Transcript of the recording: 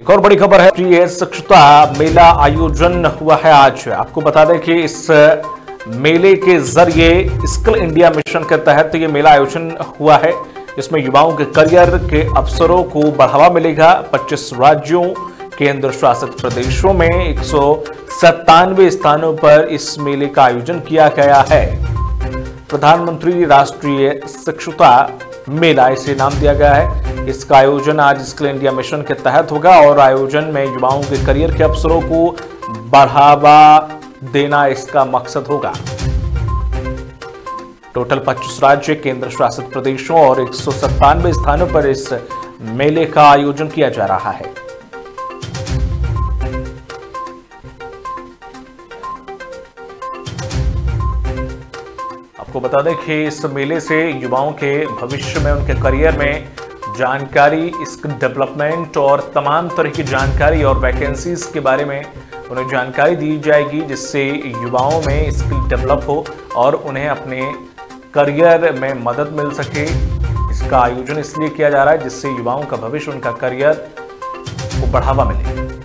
एक और बड़ी खबर है शिक्षुता मेला आयोजन हुआ है आज। आपको बता दें कि इस मेले के ज़रिए स्किल इंडिया मिशन के तहत ये मेला आयोजन हुआ है इसमें युवाओं के करियर के अवसरों को बढ़ावा मिलेगा। 25 राज्यों, केंद्र शासित प्रदेशों में एक सौ सत्तानवे स्थानों पर इस मेले का आयोजन किया गया है। प्रधानमंत्री, राष्ट्रीय शिक्षुता मेला इसे नाम दिया गया है। इसका आयोजन आज स्किल इंडिया मिशन के तहत होगा और आयोजन में युवाओं के करियर के अवसरों को बढ़ावा देना इसका मकसद होगा। टोटल 25 राज्य, केंद्र शासित प्रदेशों और एक सौ सत्तानवे स्थानों पर इस मेले का आयोजन किया जा रहा है। आपको बता दें कि इस मेले से युवाओं के भविष्य में, उनके करियर में जानकारी स्किल डेवलपमेंट और तमाम तरह की जानकारी और वैकेंसीज के बारे में उन्हें जानकारी दी जाएगी, जिससे युवाओं में स्किल डेवलप हो और उन्हें अपने करियर में मदद मिल सके। इसका आयोजन इसलिए किया जा रहा है, जिससे युवाओं का भविष्य, उनका करियर को बढ़ावा मिले।